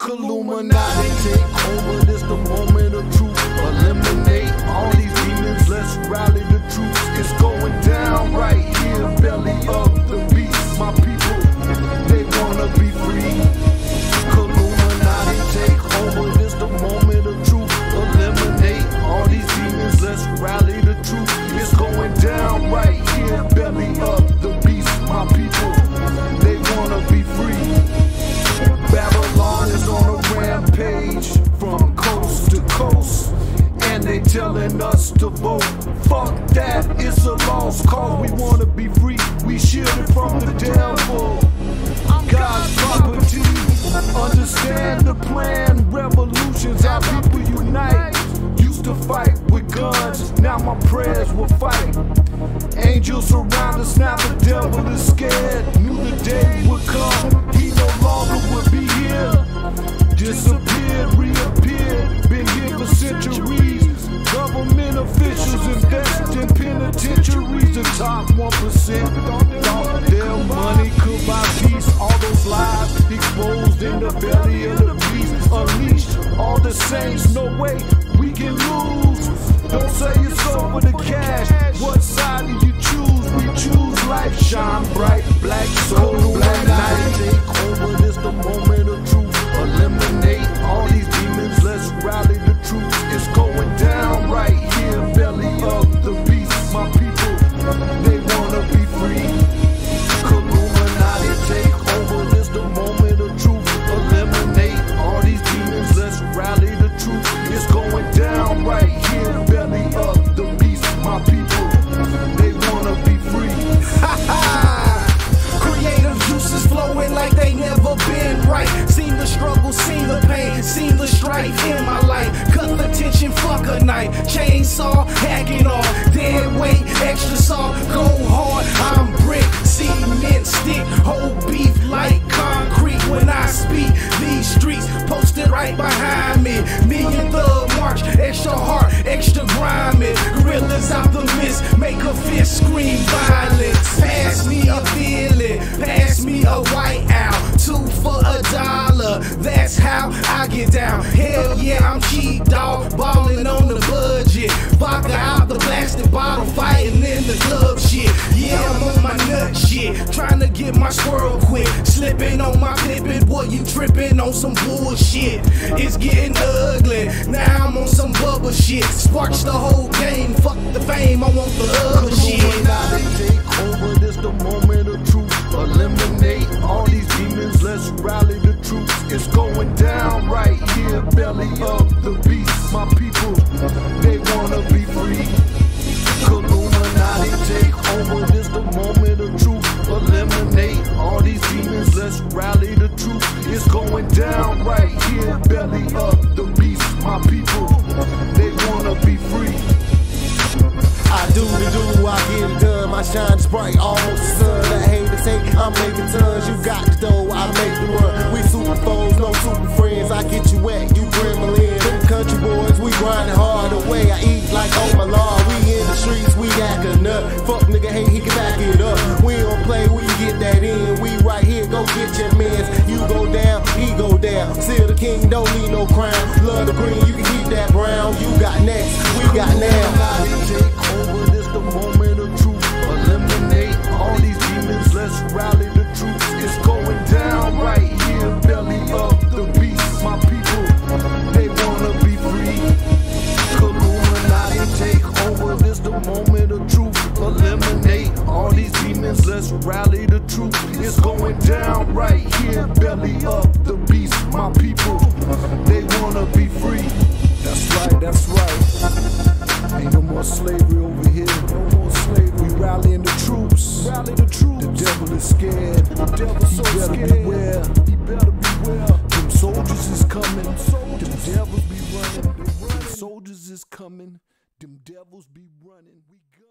Killuminati take over, this the moment of truth. Eliminate all they telling us to vote. Fuck that, it's a lost cause. We wanna be free, we shielded from the devil. God's property, understand the plan. Revolutions, our people unite. Used to fight with guns, now my prayers will fight. Angels surround us, now the devil is scared. Knew the day would come, he no longer would be here. Disappeared, thought their money could buy peace. All those lies exposed in the belly of the beast. Unleashed all the saints, no way we can lose. Don't sell your soul for the cash. What side do you choose? We choose life. Shine bright, black soul, strife in my life. Cut the tension, fuck a knife. Chainsaw, hack it off. Dead weight, extra salt, go hard. I'm brick, cement, stick, whole beef like concrete when I speak. These streets posted right behind me. Million thug march, extra heart, extra grimy. Gorillas out the mist, make a fist scream violence. Pass me a feeling, pass me a white owl. Two for a dollar, that's how I get down. Bottle, fighting in the club shit. Yeah, I'm on my nut shit, trying to get my squirrel quick. Slipping on my pippin', boy, you tripping on some bullshit. It's getting ugly, now I'm on some bubble shit. Sparks the whole game, fuck the fame, I want the other shit. Bright, almost oh, the sun. I hate I'm making tons. You got the dough, I make the run. We super foes, no super friends. I get you wet, you gremlin. Them country boys, we grinding hard. The way I eat, like oh my lord. We in the streets, we act a nut. Fuck nigga, hate, he can back it up. We don't play, we get that in. We right here, go get your mans. You go down, he go down. Still the king, don't need no crown. Rallying the troops. Rally the troops. The devil is scared. The devil so he better scared. beware. He better beware. Them soldiers is coming. Them devils be running. Them soldiers is coming. Them devils be running. We got